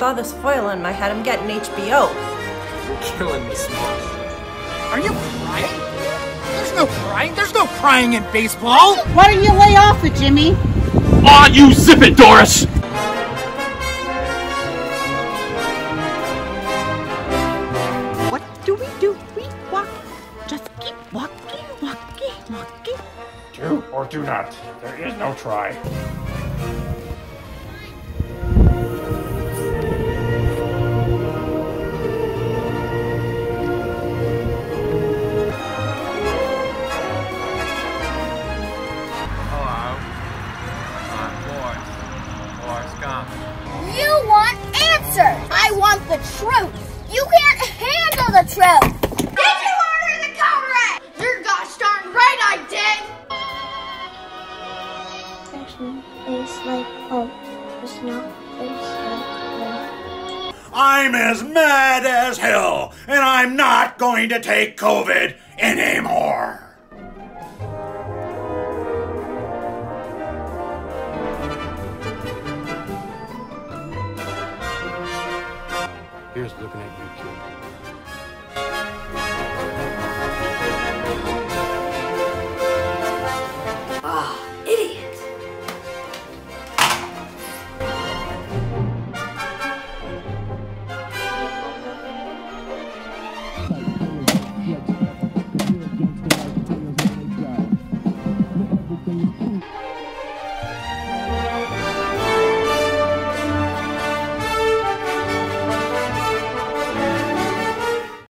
in my head. I'm getting HBO. You're Killing me, Smalls. Are you crying? There's no crying. There's no crying in baseball. Why don't you lay off it, Jimmy? Aw, you zip it, Doris! What do we do? We walk. Just keep walking, walking, walking. Do or do not. There is no try. I'm as mad as hell, and I'm not going to take COVID anymore. Here's looking at you, kid.